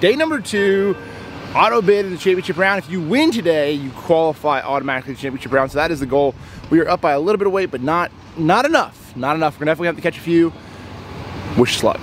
Day number two, auto bid in the championship round. If you win today, you qualify automatically to the championship round. So that is the goal. We are up by a little bit of weight, but not not enough. Not enough. We're gonna definitely have to catch a few. Wish us luck.